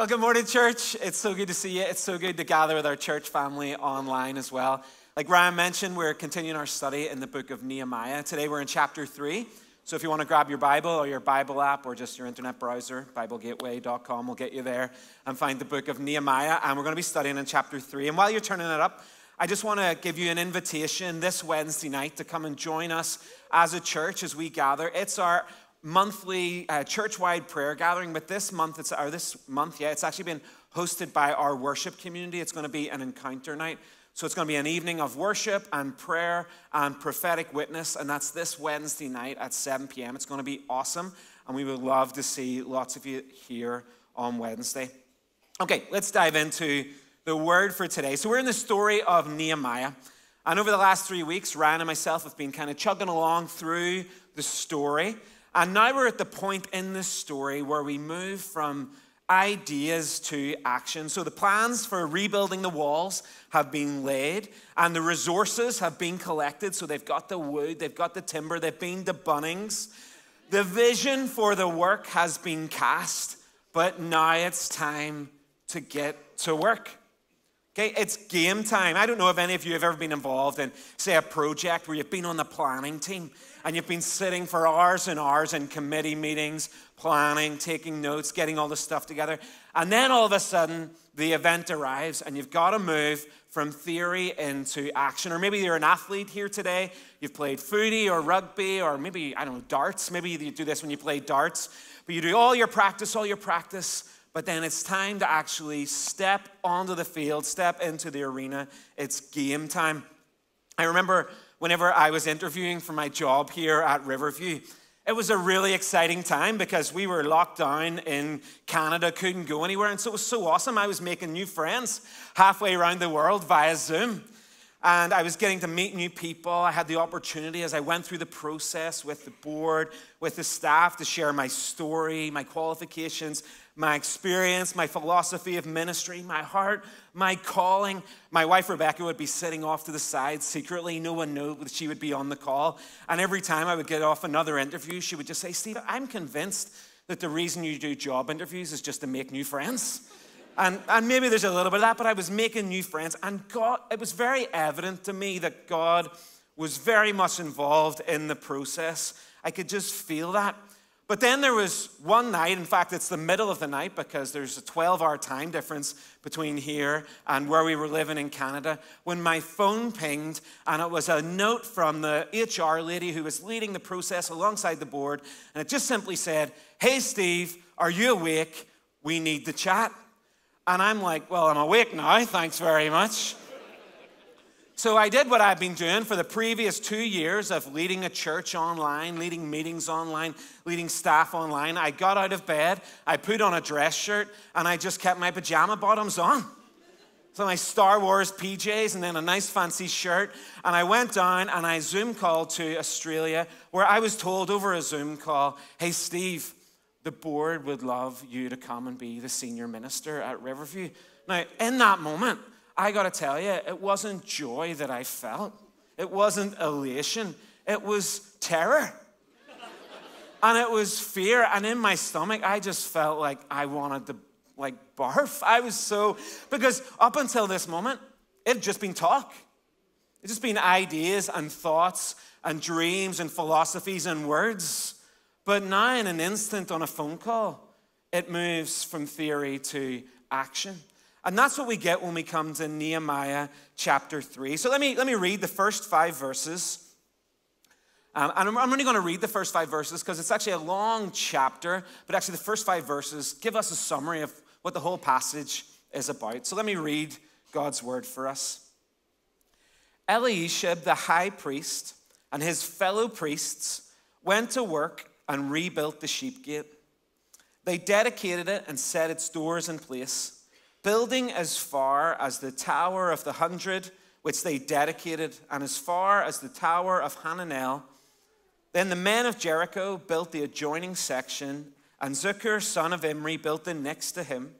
Well, good morning, church. It's so good to see you. It's so good to gather with our church family online as well. Like Ryan mentioned, we're continuing our study in the book of Nehemiah. Today we're in chapter 3. So if you want to grab your Bible or your Bible app or just your internet browser, BibleGateway.com will get you there and find the book of Nehemiah. And we're going to be studying in chapter 3. And while you're turning it up, I just want to give you an invitation this Wednesday night to come and join us as a church as we gather. It's our monthly uh, church-wide prayer gathering, but this month, it's, or this month, yeah, it's actually been hosted by our worship community. It's going to be an encounter night. So it's going to be an evening of worship and prayer and prophetic witness, and that's this Wednesday night at 7 p.m. It's going to be awesome, and we would love to see lots of you here on Wednesday. Okay, let's dive into the word for today. So we're in the story of Nehemiah. And over the last three weeks, Ryan and myself have been kind of chugging along through the story. And now we're at the point in this story where we move from ideas to action. So the plans for rebuilding the walls have been laid and the resources have been collected. So they've got the wood, they've got the timber, they've been the Bunnings. The vision for the work has been cast, but now it's time to get to work. Okay, it's game time. I don't know if any of you have ever been involved in, say, a project where you've been on the planning team and you've been sitting for hours and hours in committee meetings, planning, taking notes, getting all this stuff together. And then all of a sudden, the event arrives and you've got to move from theory into action. Or maybe you're an athlete here today, you've played footy or rugby, or maybe, I don't know, darts. Maybe you do this when you play darts. But you do all your practice, all your practice, but then it's time to actually step onto the field, step into the arena. It's game time. I remember whenever I was interviewing for my job here at Riverview. It was a really exciting time because we were locked down in Canada, couldn't go anywhere. And so it was so awesome. I was making new friends halfway around the world via Zoom. And I was getting to meet new people. I had the opportunity as I went through the process with the board, with the staff, to share my story, my qualifications, my experience, my philosophy of ministry, my heart, my calling. My wife Rebecca would be sitting off to the side secretly. No one knew that she would be on the call. And every time I would get off another interview, she would just say, Steve, I'm convinced that the reason you do job interviews is just to make new friends. And, and maybe there's a little bit of that, but I was making new friends. And God, it was very evident to me that God was very much involved in the process. I could just feel that. But then there was one night, in fact, it's the middle of the night because there's a 12 hour time difference between here and where we were living in Canada, when my phone pinged and it was a note from the HR lady who was leading the process alongside the board. And it just simply said, Hey, Steve, are you awake? We need to chat. And I'm like, Well, I'm awake now. Thanks very much. So I did what I've been doing for the previous two years of leading a church online, leading meetings online, leading staff online. I got out of bed, I put on a dress shirt, and I just kept my pajama bottoms on. So my Star Wars PJs and then a nice fancy shirt. And I went down and I Zoom called to Australia where I was told over a Zoom call, hey, Steve, the board would love you to come and be the senior minister at Riverview. Now, in that moment, I got to tell you, it wasn't joy that I felt. It wasn't elation. It was terror. and it was fear. And in my stomach, I just felt like I wanted to like barf. I was so, because up until this moment, it had just been talk. It just been ideas and thoughts and dreams and philosophies and words. But now, in an instant on a phone call, it moves from theory to action. And that's what we get when we come to Nehemiah chapter 3. So let me, let me read the first five verses. Um, and I'm, I'm only going to read the first five verses because it's actually a long chapter, but actually, the first five verses give us a summary of what the whole passage is about. So let me read God's word for us. Eliashib, the high priest, and his fellow priests went to work and rebuilt the sheep gate. They dedicated it and set its doors in place building as far as the Tower of the Hundred, which they dedicated, and as far as the Tower of Hananel. Then the men of Jericho built the adjoining section, and Zakkur, son of Imri, built the next to him.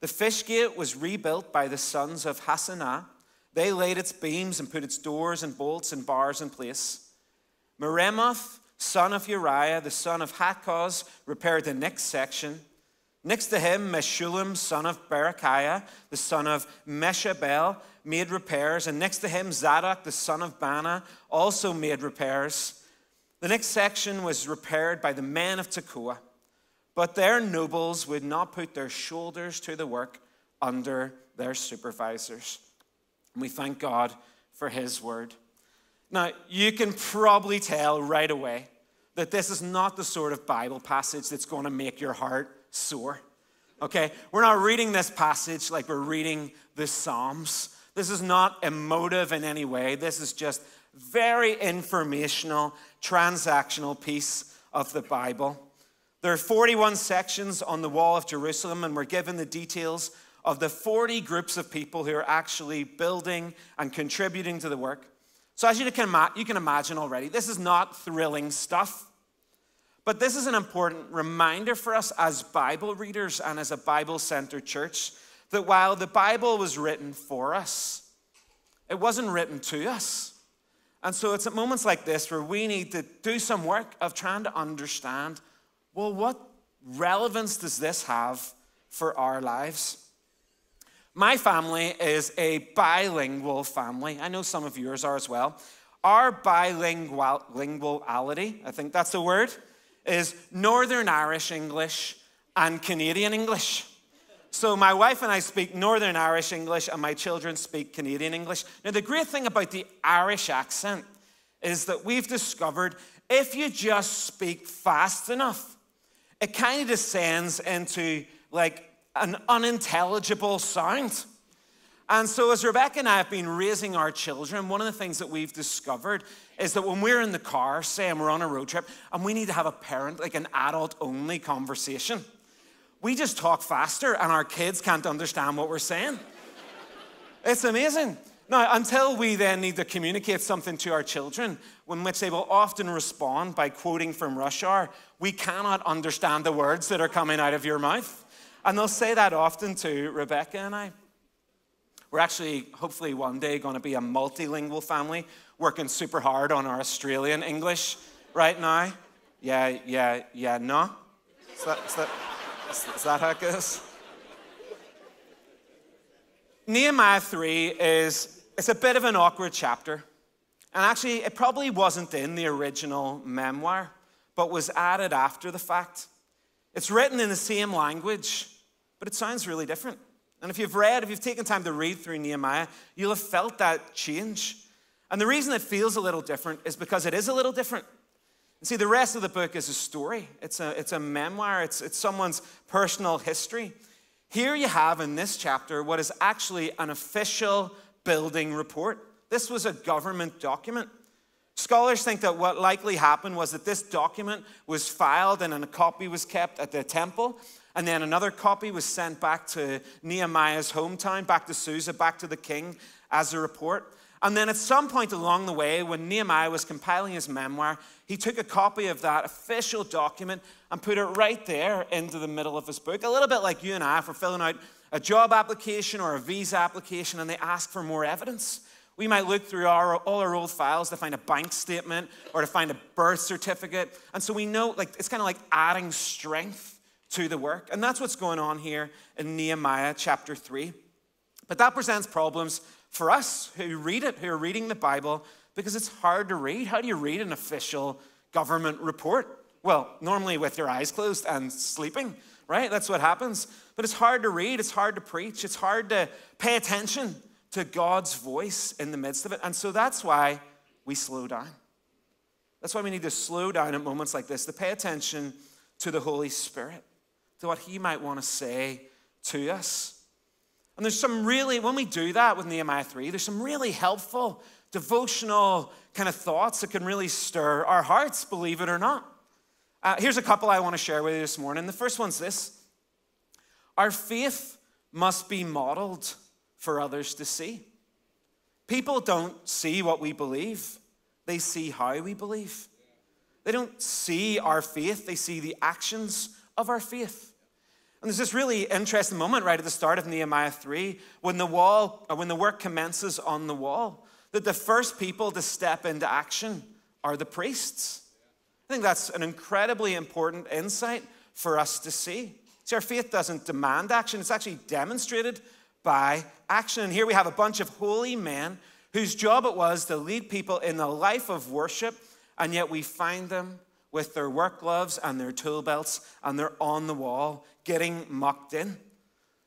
The fish gate was rebuilt by the sons of Hassenaah. They laid its beams and put its doors and bolts and bars in place. Meremoth, son of Uriah, the son of Hakkoz, repaired the next section. Next to him, Meshullam, son of Berechiah, the son of Meshabel, made repairs. And next to him, Zadok, the son of Baana, also made repairs. The next section was repaired by the men of Tekoa, but their nobles would not put their shoulders to the work under their supervisors. And we thank God for his word. Now, you can probably tell right away that this is not the sort of Bible passage that's going to make your heart soar. Okay? We're not reading this passage like we're reading the Psalms. This is not emotive in any way. This is just very informational, transactional piece of the Bible. There are 41 sections on the wall of Jerusalem, and we're given the details of the 40 groups of people who are actually building and contributing to the work. So, as you can, you can imagine already, this is not thrilling stuff. But this is an important reminder for us as Bible readers and as a Bible centered church that while the Bible was written for us, it wasn't written to us. And so it's at moments like this where we need to do some work of trying to understand well, what relevance does this have for our lives? My family is a bilingual family. I know some of yours are as well. Our bilinguality, I think that's the word, is Northern Irish English and Canadian English. So my wife and I speak Northern Irish English, and my children speak Canadian English. Now, the great thing about the Irish accent is that we've discovered if you just speak fast enough, it kind of descends into like an unintelligible sound. And so, as Rebecca and I have been raising our children, one of the things that we've discovered is that when we're in the car, say, and we're on a road trip, and we need to have a parent, like an adult only conversation, we just talk faster and our kids can't understand what we're saying. it's amazing. Now, until we then need to communicate something to our children, in which they will often respond by quoting from Rush Hour, we cannot understand the words that are coming out of your mouth. And they'll say that often to Rebecca and I. We're actually, hopefully, one day going to be a multilingual family, working super hard on our Australian English right now. Yeah, yeah, yeah, no. Is that, is that, is that how it goes? Nehemiah 3 is it's a bit of an awkward chapter. And actually, it probably wasn't in the original memoir, but was added after the fact. It's written in the same language, but it sounds really different. And if you've read, if you've taken time to read through Nehemiah, you'll have felt that change. And the reason it feels a little different is because it is a little different. And see, the rest of the book is a story, it's a, it's a memoir, it's, it's someone's personal history. Here you have in this chapter what is actually an official building report. This was a government document. Scholars think that what likely happened was that this document was filed and a copy was kept at the temple, and then another copy was sent back to Nehemiah's hometown, back to Susa, back to the king as a report. And then at some point along the way, when Nehemiah was compiling his memoir, he took a copy of that official document and put it right there into the middle of his book. A little bit like you and I, if we're filling out a job application or a visa application and they ask for more evidence. We might look through our, all our old files to find a bank statement or to find a birth certificate. And so we know, like, it's kind of like adding strength to the work. And that's what's going on here in Nehemiah chapter 3. But that presents problems for us who read it, who are reading the Bible, because it's hard to read. How do you read an official government report? Well, normally with your eyes closed and sleeping, right? That's what happens. But it's hard to read, it's hard to preach, it's hard to pay attention to God's voice in the midst of it. And so that's why we slow down. That's why we need to slow down at moments like this to pay attention to the Holy Spirit, to what He might want to say to us. And there's some really, when we do that with Nehemiah 3, there's some really helpful devotional kind of thoughts that can really stir our hearts, believe it or not. Uh, here's a couple I want to share with you this morning. The first one's this Our faith must be modeled for others to see. People don't see what we believe, they see how we believe. They don't see our faith, they see the actions of our faith. And there's this really interesting moment right at the start of Nehemiah 3 when the wall, or when the work commences on the wall, that the first people to step into action are the priests. I think that's an incredibly important insight for us to see. See, our faith doesn't demand action, it's actually demonstrated by action. And here we have a bunch of holy men whose job it was to lead people in the life of worship, and yet we find them with their work gloves and their tool belts, and they're on the wall getting mucked in.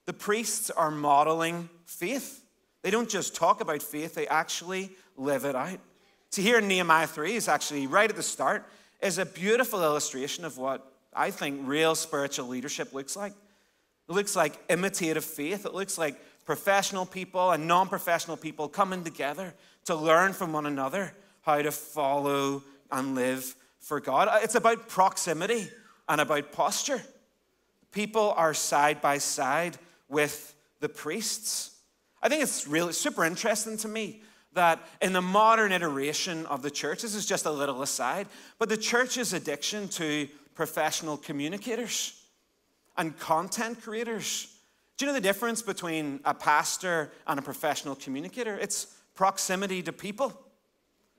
The priests are modeling faith. They don't just talk about faith, they actually live it out. See, here in Nehemiah 3 is actually right at the start, is a beautiful illustration of what I think real spiritual leadership looks like. It looks like imitative faith. It looks like professional people and non professional people coming together to learn from one another how to follow and live for God. Uh, it's about proximity and about posture. People are side by side with the priests. I think it's really super interesting to me that in the modern iteration of the church, this is just a little aside, but the church's addiction to professional communicators and content creators. Do you know the difference between a pastor and a professional communicator? It's proximity to people.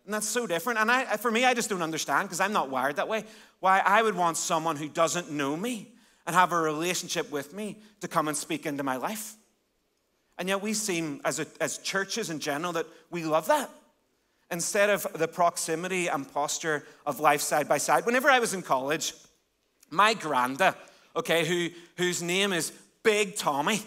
And that's so different. And I, for me, I just don't understand because I'm not wired that way. Why I would want someone who doesn't know me and have a relationship with me to come and speak into my life. And yet we seem, as, a, as churches in general, that we love that. Instead of the proximity and posture of life side by side. Whenever I was in college, my granda, okay, who, whose name is Big Tommy,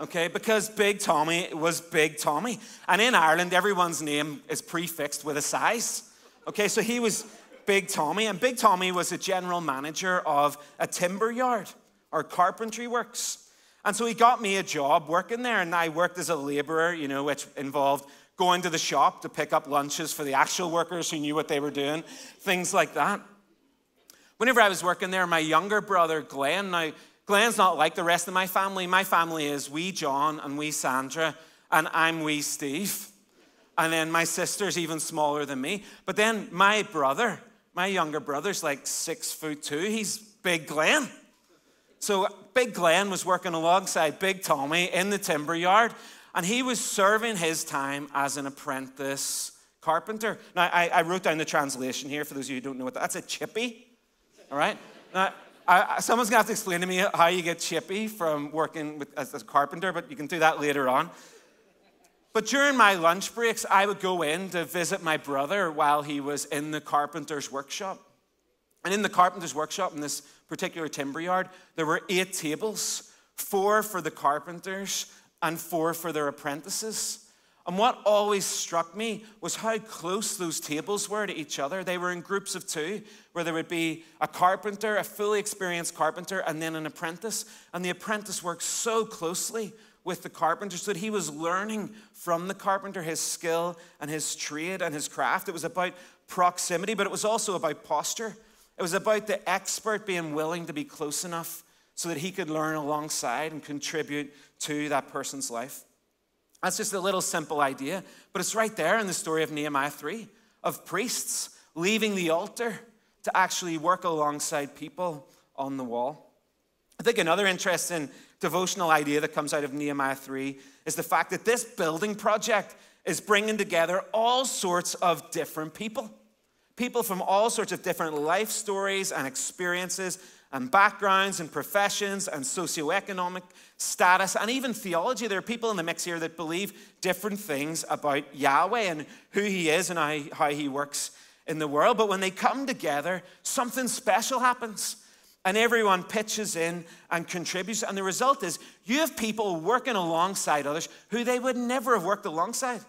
okay, because Big Tommy was Big Tommy. And in Ireland, everyone's name is prefixed with a size. Okay, so he was Big Tommy, and Big Tommy was a general manager of a timber yard or carpentry works. And so he got me a job working there, and I worked as a laborer, you know, which involved going to the shop to pick up lunches for the actual workers who knew what they were doing, things like that. Whenever I was working there, my younger brother, Glenn, now, Glenn's not like the rest of my family. My family is wee John and wee Sandra, and I'm wee Steve. And then my sister's even smaller than me. But then my brother, my younger brother's like six foot two. He's big Glenn. So Big Glenn was working alongside Big Tommy in the timber yard, and he was serving his time as an apprentice carpenter. Now, I, I wrote down the translation here for those of you who don't know what that, that's a chippy, all right? Now, I, someone's gonna have to explain to me how you get chippy from working with, as, as a carpenter, but you can do that later on. But during my lunch breaks, I would go in to visit my brother while he was in the carpenter's workshop. And in the carpenter's workshop, in this particular timber yard, there were eight tables four for the carpenters and four for their apprentices. And what always struck me was how close those tables were to each other. They were in groups of two, where there would be a carpenter, a fully experienced carpenter, and then an apprentice. And the apprentice worked so closely with the carpenter so that he was learning from the carpenter his skill and his trade and his craft. It was about proximity, but it was also about posture. It was about the expert being willing to be close enough so that he could learn alongside and contribute to that person's life. That's just a little simple idea, but it's right there in the story of Nehemiah 3 of priests leaving the altar to actually work alongside people on the wall. I think another interesting devotional idea that comes out of Nehemiah 3 is the fact that this building project is bringing together all sorts of different people. People from all sorts of different life stories and experiences and backgrounds and professions and socioeconomic status and even theology. There are people in the mix here that believe different things about Yahweh and who He is and how He works in the world. But when they come together, something special happens. And everyone pitches in and contributes. And the result is you have people working alongside others who they would never have worked alongside.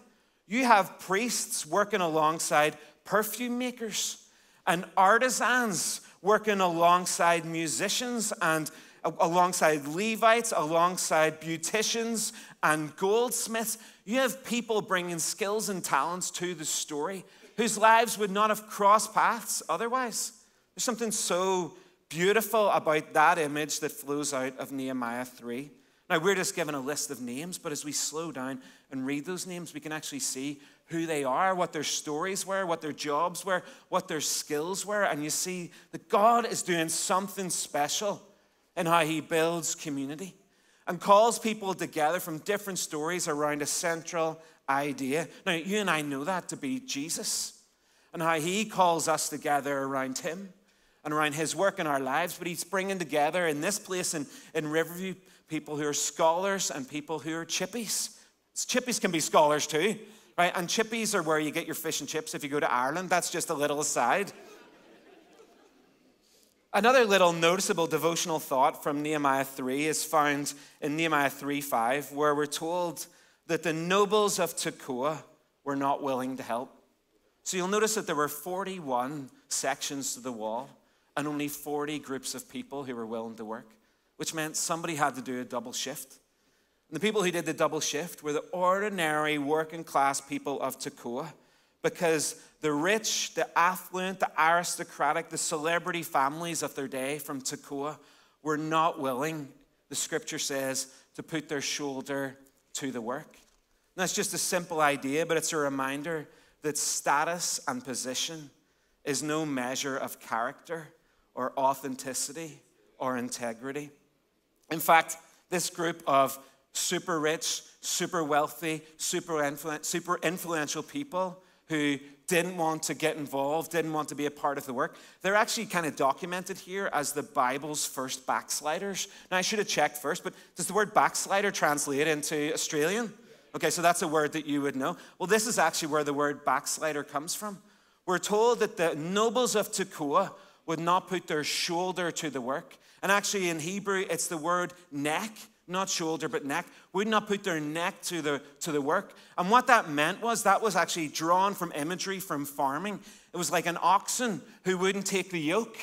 You have priests working alongside perfume makers and artisans working alongside musicians and uh, alongside Levites, alongside beauticians and goldsmiths. You have people bringing skills and talents to the story whose lives would not have crossed paths otherwise. There's something so beautiful about that image that flows out of Nehemiah 3. Now, we're just given a list of names, but as we slow down and read those names, we can actually see who they are, what their stories were, what their jobs were, what their skills were. And you see that God is doing something special in how He builds community and calls people together from different stories around a central idea. Now, you and I know that to be Jesus and how He calls us together around Him and around His work in our lives, but He's bringing together in this place in, in Riverview people who are scholars and people who are chippies. Chippies can be scholars too, right? And chippies are where you get your fish and chips if you go to Ireland. That's just a little aside. Another little noticeable devotional thought from Nehemiah 3 is found in Nehemiah 3 5, where we're told that the nobles of Tekoa were not willing to help. So you'll notice that there were 41 sections to the wall and only 40 groups of people who were willing to work, which meant somebody had to do a double shift. The people who did the double shift were the ordinary working class people of Tekoa because the rich, the affluent, the aristocratic, the celebrity families of their day from Tekoa were not willing, the scripture says, to put their shoulder to the work. And that's just a simple idea, but it's a reminder that status and position is no measure of character or authenticity or integrity. In fact, this group of super rich, super wealthy, super, influ- super influential people who didn't want to get involved, didn't want to be a part of the work. They're actually kind of documented here as the Bible's first backsliders. Now, I should have checked first, but does the word backslider translate into Australian? Okay, so that's a word that you would know. Well, this is actually where the word backslider comes from. We're told that the nobles of Tekoa would not put their shoulder to the work. And actually, in Hebrew, it's the word neck not shoulder, but neck, would not put their neck to the, to the work. And what that meant was that was actually drawn from imagery from farming. It was like an oxen who wouldn't take the yoke.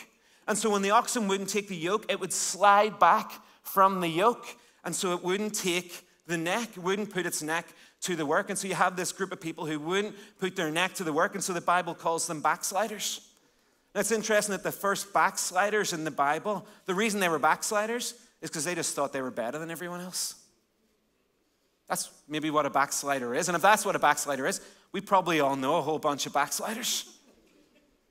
And so when the oxen wouldn't take the yoke, it would slide back from the yoke. And so it wouldn't take the neck, wouldn't put its neck to the work. And so you have this group of people who wouldn't put their neck to the work. And so the Bible calls them backsliders. It's interesting that the first backsliders in the Bible, the reason they were backsliders is because they just thought they were better than everyone else. That's maybe what a backslider is. And if that's what a backslider is, we probably all know a whole bunch of backsliders.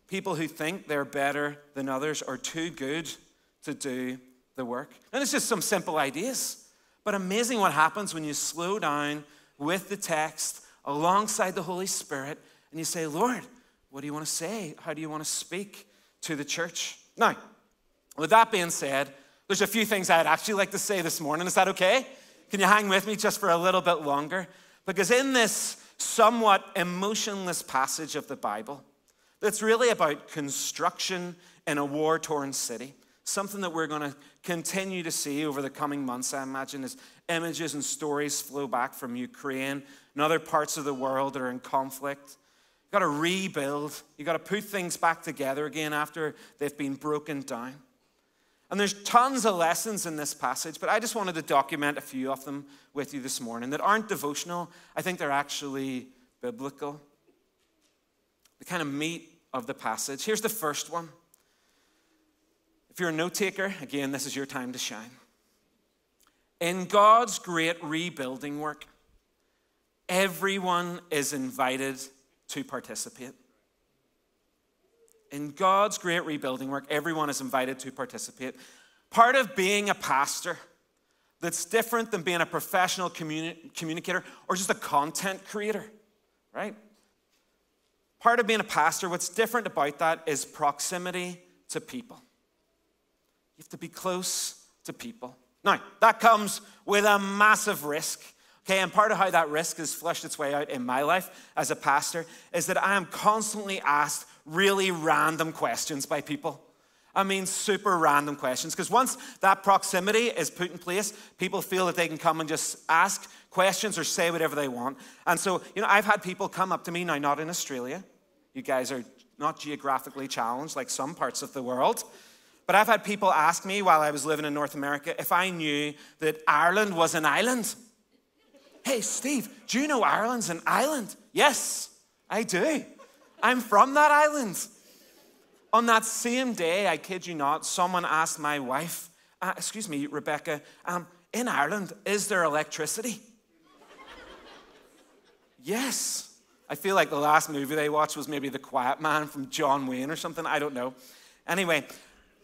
People who think they're better than others or too good to do the work. And it's just some simple ideas. But amazing what happens when you slow down with the text alongside the Holy Spirit and you say, Lord, what do you want to say? How do you want to speak to the church? Now, with that being said, there's a few things I'd actually like to say this morning. Is that okay? Can you hang with me just for a little bit longer? Because in this somewhat emotionless passage of the Bible, that's really about construction in a war torn city, something that we're going to continue to see over the coming months, I imagine, as images and stories flow back from Ukraine and other parts of the world that are in conflict. You've got to rebuild, you've got to put things back together again after they've been broken down. And there's tons of lessons in this passage, but I just wanted to document a few of them with you this morning that aren't devotional. I think they're actually biblical. The kind of meat of the passage. Here's the first one. If you're a note taker, again, this is your time to shine. In God's great rebuilding work, everyone is invited to participate. In God's great rebuilding work, everyone is invited to participate. Part of being a pastor that's different than being a professional communi- communicator or just a content creator, right? Part of being a pastor, what's different about that is proximity to people. You have to be close to people. Now, that comes with a massive risk. Okay, and part of how that risk has flushed its way out in my life as a pastor is that I am constantly asked really random questions by people. I mean, super random questions. Because once that proximity is put in place, people feel that they can come and just ask questions or say whatever they want. And so, you know, I've had people come up to me, now not in Australia. You guys are not geographically challenged like some parts of the world. But I've had people ask me while I was living in North America if I knew that Ireland was an island. Hey, Steve, do you know Ireland's an island? Yes, I do. I'm from that island. On that same day, I kid you not, someone asked my wife, uh, excuse me, Rebecca, um, in Ireland, is there electricity? yes. I feel like the last movie they watched was maybe The Quiet Man from John Wayne or something. I don't know. Anyway,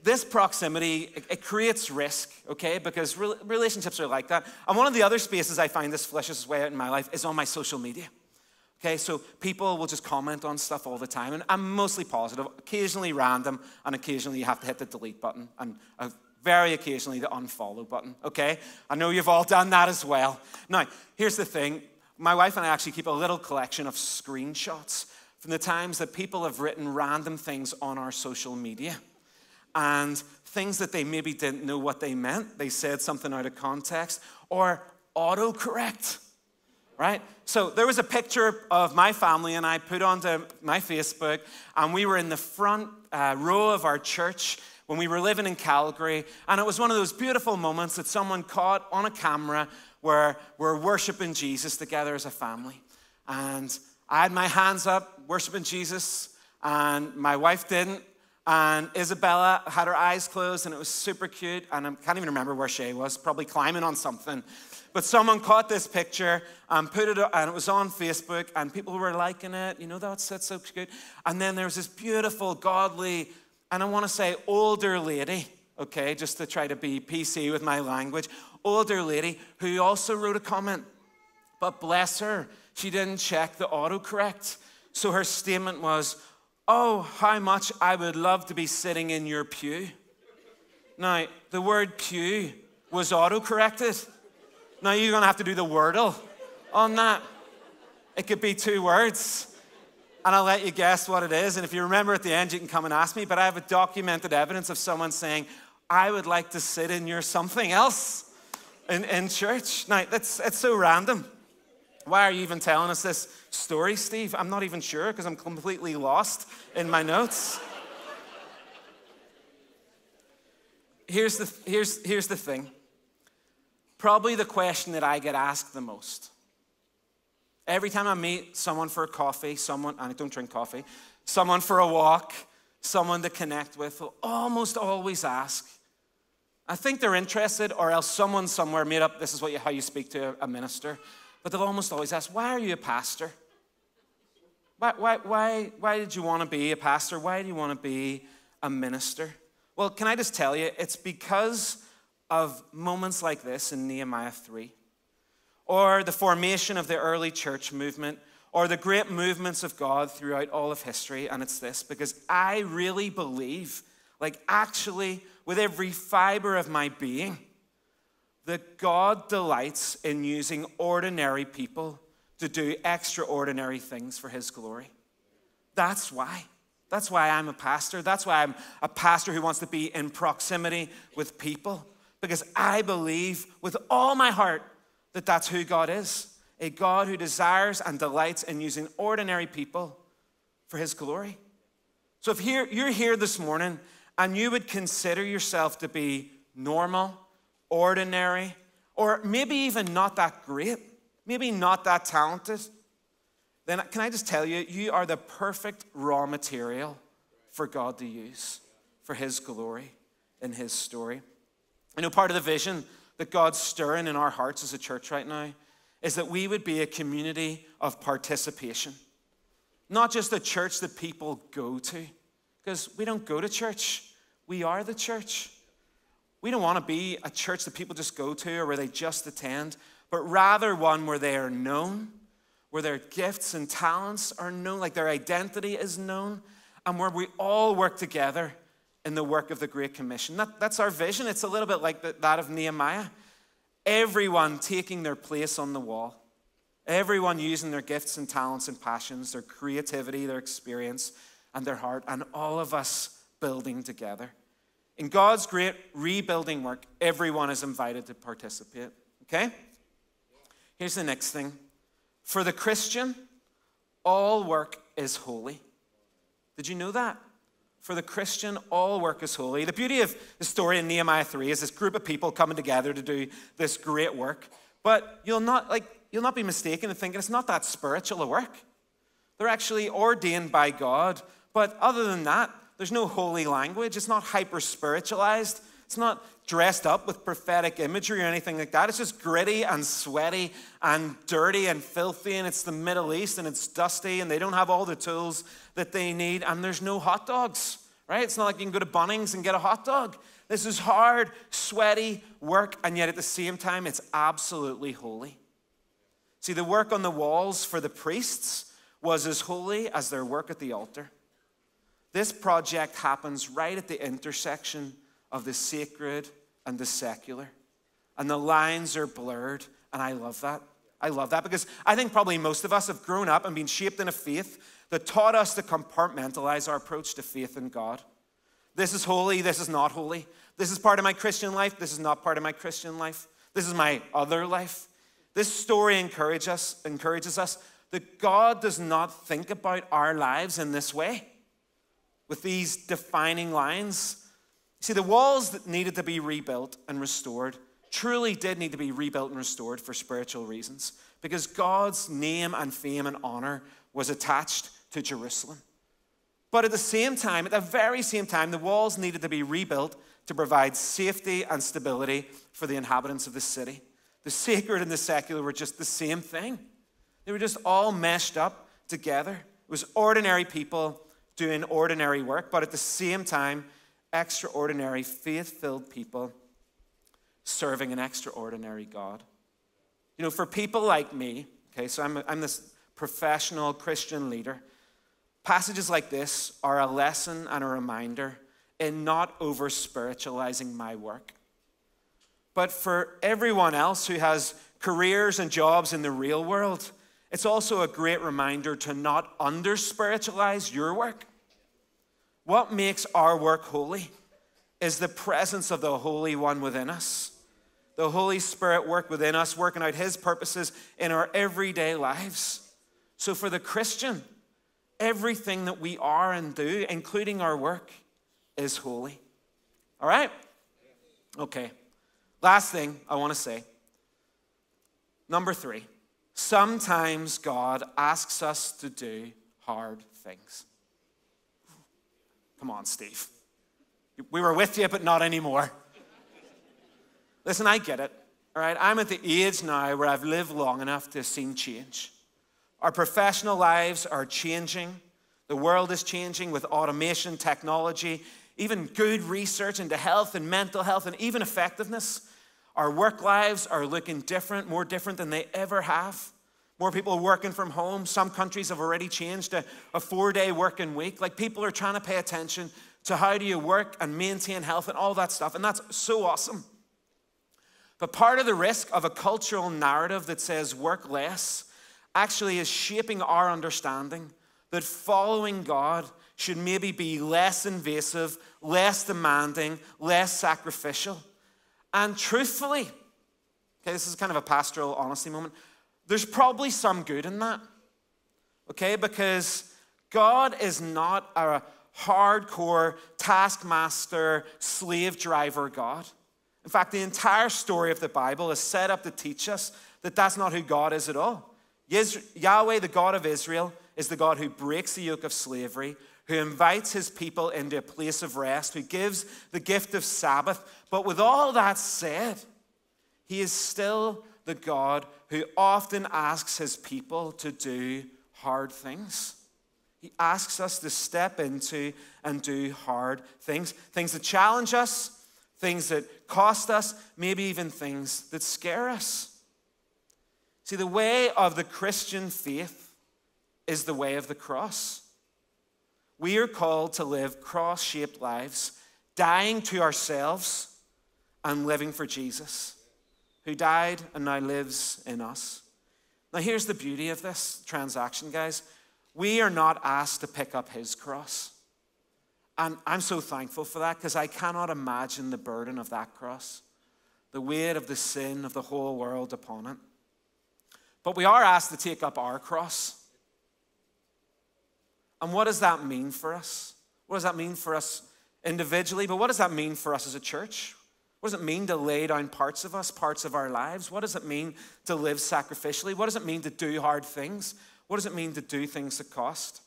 this proximity, it, it creates risk, okay? Because re- relationships are like that. And one of the other spaces I find this fleshes way out in my life is on my social media. Okay, so people will just comment on stuff all the time, and I'm mostly positive, occasionally random, and occasionally you have to hit the delete button, and uh, very occasionally the unfollow button. Okay, I know you've all done that as well. Now, here's the thing my wife and I actually keep a little collection of screenshots from the times that people have written random things on our social media and things that they maybe didn't know what they meant. They said something out of context, or autocorrect right? So there was a picture of my family and I put onto my Facebook, and we were in the front uh, row of our church when we were living in Calgary, and it was one of those beautiful moments that someone caught on a camera where we're worshiping Jesus together as a family. And I had my hands up, worshiping Jesus, and my wife didn't. And Isabella had her eyes closed, and it was super cute. And I can't even remember where she was, probably climbing on something. But someone caught this picture and put it, and it was on Facebook, and people were liking it. You know, that's, that's so good. And then there was this beautiful, godly, and I want to say older lady, okay, just to try to be PC with my language, older lady who also wrote a comment. But bless her, she didn't check the autocorrect. So her statement was, Oh, how much I would love to be sitting in your pew. Now, the word pew was autocorrected. Now you're going to have to do the wordle on that. It could be two words. And I'll let you guess what it is. And if you remember at the end, you can come and ask me. But I have a documented evidence of someone saying, I would like to sit in your something else in, in church. Now, that's, it's so random. Why are you even telling us this story, Steve? I'm not even sure because I'm completely lost in my notes. here's, the, here's, here's the thing probably the question that I get asked the most. Every time I meet someone for a coffee, someone, and I don't drink coffee, someone for a walk, someone to connect with, will almost always ask. I think they're interested, or else someone somewhere made up this is what you, how you speak to a minister. But they'll almost always ask, Why are you a pastor? Why, why, why, why did you want to be a pastor? Why do you want to be a minister? Well, can I just tell you, it's because of moments like this in Nehemiah 3, or the formation of the early church movement, or the great movements of God throughout all of history. And it's this because I really believe, like actually, with every fiber of my being, that God delights in using ordinary people to do extraordinary things for His glory. That's why. That's why I'm a pastor. That's why I'm a pastor who wants to be in proximity with people because I believe with all my heart that that's who God is a God who desires and delights in using ordinary people for his glory. So if you're here this morning and you would consider yourself to be normal, ordinary, or maybe even not that great, maybe not that talented, then can I just tell you, you are the perfect raw material for God to use for His glory in His story. You know, part of the vision that God's stirring in our hearts as a church right now is that we would be a community of participation. Not just a church that people go to, because we don't go to church, we are the church. We don't want to be a church that people just go to or where they just attend, but rather one where they are known, where their gifts and talents are known, like their identity is known, and where we all work together in the work of the Great Commission. That, that's our vision. It's a little bit like the, that of Nehemiah. Everyone taking their place on the wall, everyone using their gifts and talents and passions, their creativity, their experience, and their heart, and all of us building together. In God's great rebuilding work, everyone is invited to participate. Okay? Here's the next thing for the Christian, all work is holy. Did you know that? For the Christian, all work is holy. The beauty of the story in Nehemiah 3 is this group of people coming together to do this great work. But you'll not like you'll not be mistaken in thinking it's not that spiritual a work. They're actually ordained by God. But other than that, there's no holy language. It's not hyper spiritualized. It's not dressed up with prophetic imagery or anything like that. It's just gritty and sweaty and dirty and filthy, and it's the Middle East and it's dusty, and they don't have all the tools that they need, and there's no hot dogs, right? It's not like you can go to Bunnings and get a hot dog. This is hard, sweaty work, and yet at the same time, it's absolutely holy. See, the work on the walls for the priests was as holy as their work at the altar. This project happens right at the intersection of the sacred and the secular. And the lines are blurred, and I love that. I love that because I think probably most of us have grown up and been shaped in a faith that taught us to compartmentalize our approach to faith in God. This is holy, this is not holy. This is part of my Christian life, this is not part of my Christian life. This is my other life. This story encourages us, encourages us that God does not think about our lives in this way, with these defining lines. See, the walls that needed to be rebuilt and restored truly did need to be rebuilt and restored for spiritual reasons, because God's name and fame and honor was attached to Jerusalem. But at the same time, at the very same time, the walls needed to be rebuilt to provide safety and stability for the inhabitants of the city. The sacred and the secular were just the same thing. They were just all meshed up together. It was ordinary people doing ordinary work, but at the same time, extraordinary, faith filled people serving an extraordinary God. You know, for people like me, okay, so I'm, I'm this professional Christian leader, passages like this are a lesson and a reminder in not over spiritualizing my work. But for everyone else who has careers and jobs in the real world, it's also a great reminder to not under spiritualize your work. What makes our work holy is the presence of the Holy One within us. The Holy Spirit work within us, working out His purposes in our everyday lives. So, for the Christian, everything that we are and do, including our work, is holy. All right? Okay. Last thing I want to say. Number three. Sometimes God asks us to do hard things. Come on, Steve. We were with you, but not anymore. Listen, I get it. All right, I'm at the age now where I've lived long enough to have seen change. Our professional lives are changing. The world is changing with automation, technology, even good research into health and mental health and even effectiveness. Our work lives are looking different, more different than they ever have. More people are working from home. Some countries have already changed to a four day working week. Like people are trying to pay attention to how do you work and maintain health and all that stuff. And that's so awesome. But part of the risk of a cultural narrative that says work less actually is shaping our understanding that following God should maybe be less invasive, less demanding, less sacrificial. And truthfully, okay, this is kind of a pastoral honesty moment, there's probably some good in that, okay, because God is not a hardcore taskmaster, slave driver God. In fact, the entire story of the Bible is set up to teach us that that's not who God is at all. Yahweh, the God of Israel, is the God who breaks the yoke of slavery, who invites his people into a place of rest, who gives the gift of Sabbath. But with all that said, he is still the God who often asks his people to do hard things. He asks us to step into and do hard things, things that challenge us, things that cost us, maybe even things that scare us. See, the way of the Christian faith is the way of the cross. We are called to live cross shaped lives, dying to ourselves and living for Jesus, who died and now lives in us. Now, here's the beauty of this transaction, guys. We are not asked to pick up his cross. And I'm so thankful for that because I cannot imagine the burden of that cross, the weight of the sin of the whole world upon it. But we are asked to take up our cross. And what does that mean for us? What does that mean for us individually? But what does that mean for us as a church? What does it mean to lay down parts of us, parts of our lives? What does it mean to live sacrificially? What does it mean to do hard things? What does it mean to do things that cost?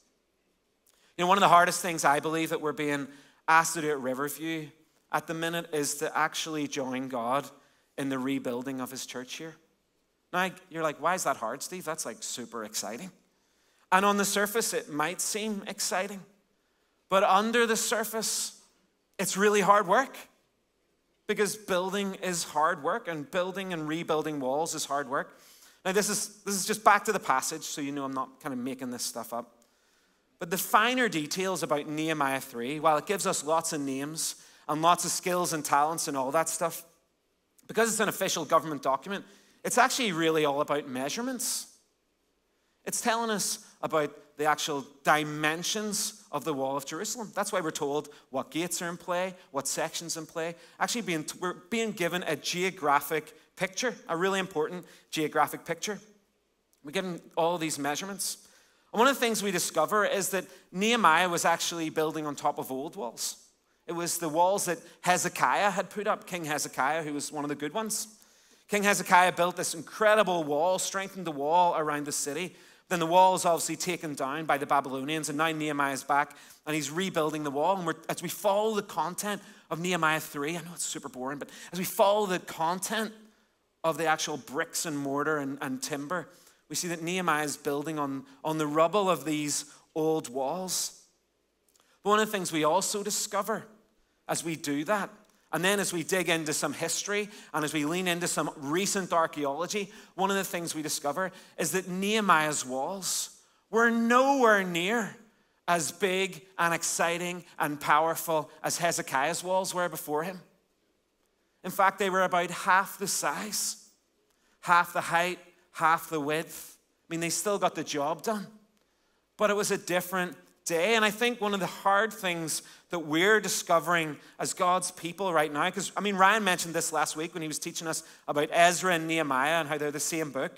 You know, one of the hardest things I believe that we're being asked to do at Riverview at the minute is to actually join God in the rebuilding of His church here. Now, you're like, why is that hard, Steve? That's like super exciting. And on the surface, it might seem exciting, but under the surface, it's really hard work because building is hard work and building and rebuilding walls is hard work. Now, this is, this is just back to the passage, so you know I'm not kind of making this stuff up. But the finer details about Nehemiah 3, while it gives us lots of names and lots of skills and talents and all that stuff, because it's an official government document, it's actually really all about measurements. It's telling us about the actual dimensions of the wall of Jerusalem. That's why we're told what gates are in play, what sections in play. Actually, being, we're being given a geographic picture, a really important geographic picture. We're given all these measurements. And one of the things we discover is that Nehemiah was actually building on top of old walls. It was the walls that Hezekiah had put up, King Hezekiah, who was one of the good ones. King Hezekiah built this incredible wall, strengthened the wall around the city. Then the wall is obviously taken down by the Babylonians, and now Nehemiah's back and he's rebuilding the wall. And as we follow the content of Nehemiah 3, I know it's super boring, but as we follow the content of the actual bricks and mortar and, and timber, we see that Nehemiah is building on, on the rubble of these old walls. But one of the things we also discover as we do that, and then as we dig into some history and as we lean into some recent archaeology, one of the things we discover is that Nehemiah's walls were nowhere near as big and exciting and powerful as Hezekiah's walls were before him. In fact, they were about half the size, half the height, half the width. I mean, they still got the job done, but it was a different day. And I think one of the hard things that we're discovering as God's people right now, because I mean, Ryan mentioned this last week when he was teaching us about Ezra and Nehemiah and how they're the same book.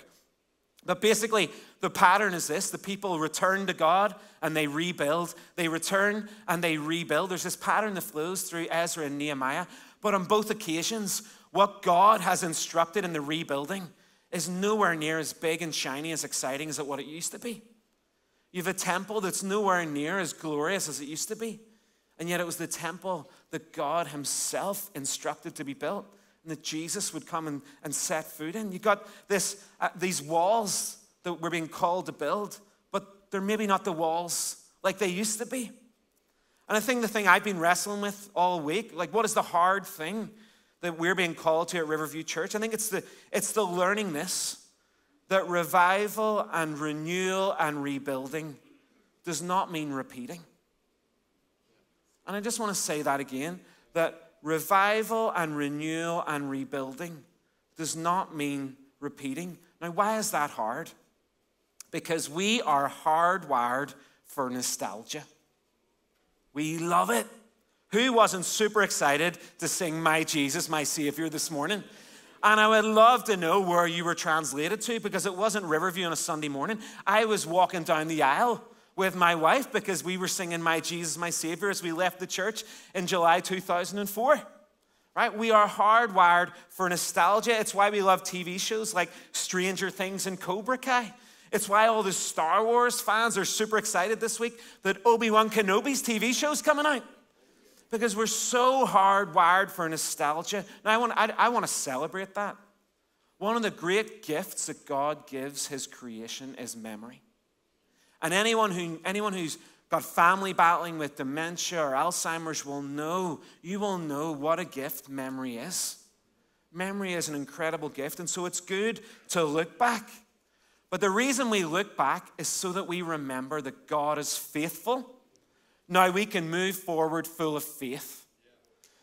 But basically, the pattern is this the people return to God and they rebuild. They return and they rebuild. There's this pattern that flows through Ezra and Nehemiah. But on both occasions, what God has instructed in the rebuilding is nowhere near as big and shiny, as exciting as what it used to be. You have a temple that's nowhere near as glorious as it used to be. And yet it was the temple that God Himself instructed to be built and that Jesus would come and, and set foot in. You've got this, uh, these walls that we're being called to build, but they're maybe not the walls like they used to be. And I think the thing I've been wrestling with all week, like what is the hard thing that we're being called to at Riverview Church. I think it's the, it's the learning this that revival and renewal and rebuilding does not mean repeating. And I just want to say that again that revival and renewal and rebuilding does not mean repeating. Now, why is that hard? Because we are hardwired for nostalgia. We love it. Who wasn't super excited to sing My Jesus, My Savior this morning? And I would love to know where you were translated to because it wasn't Riverview on a Sunday morning. I was walking down the aisle with my wife because we were singing My Jesus, My Savior as we left the church in July 2004. Right? We are hardwired for nostalgia. It's why we love TV shows like Stranger Things and Cobra Kai. It's why all the Star Wars fans are super excited this week that Obi Wan Kenobi's TV show's coming out because we're so hardwired for nostalgia. Now, I want, I, I want to celebrate that. One of the great gifts that God gives his creation is memory. And anyone, who, anyone who's got family battling with dementia or Alzheimer's will know, you will know what a gift memory is. Memory is an incredible gift, and so it's good to look back. But the reason we look back is so that we remember that God is faithful now we can move forward full of faith.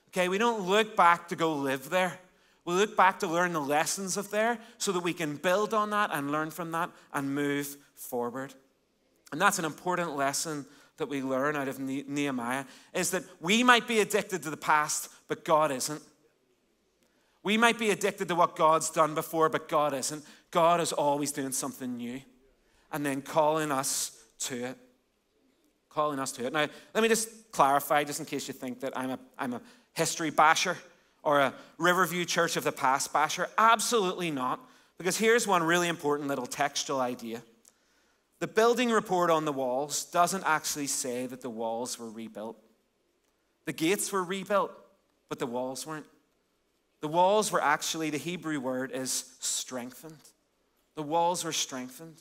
Okay, we don't look back to go live there. We look back to learn the lessons of there so that we can build on that and learn from that and move forward. And that's an important lesson that we learn out of Nehemiah is that we might be addicted to the past, but God isn't. We might be addicted to what God's done before, but God isn't. God is always doing something new and then calling us to it calling us to it. Now, let me just clarify, just in case you think that I'm a, I'm a history basher or a Riverview Church of the Past basher. Absolutely not, because here's one really important little textual idea. The building report on the walls doesn't actually say that the walls were rebuilt. The gates were rebuilt, but the walls weren't. The walls were actually, the Hebrew word is strengthened. The walls were strengthened.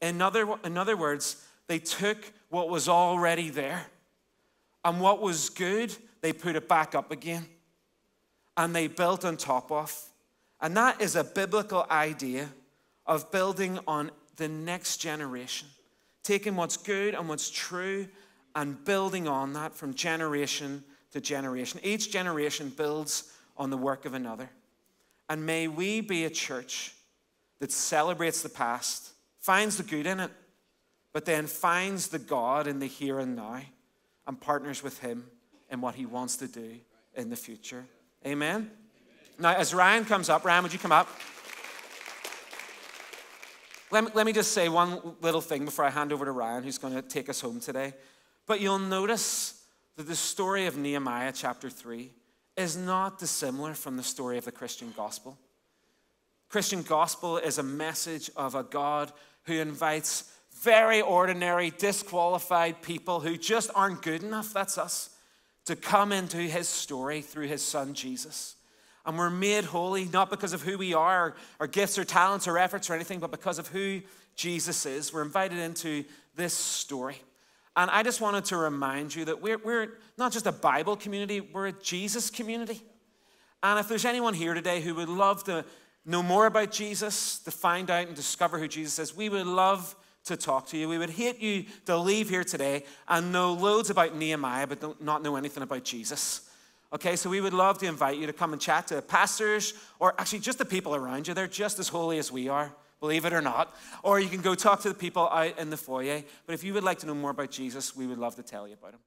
In other, in other words, they took what was already there, and what was good, they put it back up again. And they built on top of. And that is a biblical idea of building on the next generation, taking what's good and what's true and building on that from generation to generation. Each generation builds on the work of another. And may we be a church that celebrates the past, finds the good in it, but then finds the God in the here and now and partners with Him in what He wants to do in the future. Amen? Amen. Now, as Ryan comes up, Ryan, would you come up? Let me, let me just say one little thing before I hand over to Ryan, who's going to take us home today. But you'll notice that the story of Nehemiah, chapter 3, is not dissimilar from the story of the Christian gospel. Christian gospel is a message of a God who invites very ordinary, disqualified people who just aren't good enough, that's us, to come into his story through his son Jesus. And we're made holy not because of who we are, our gifts or talents or efforts or anything, but because of who Jesus is. We're invited into this story. And I just wanted to remind you that we're, we're not just a Bible community, we're a Jesus community. And if there's anyone here today who would love to know more about Jesus, to find out and discover who Jesus is, we would love to talk to you. We would hate you to leave here today and know loads about Nehemiah, but not know anything about Jesus. Okay, so we would love to invite you to come and chat to pastors or actually just the people around you. They're just as holy as we are, believe it or not. Or you can go talk to the people out in the foyer. But if you would like to know more about Jesus, we would love to tell you about him.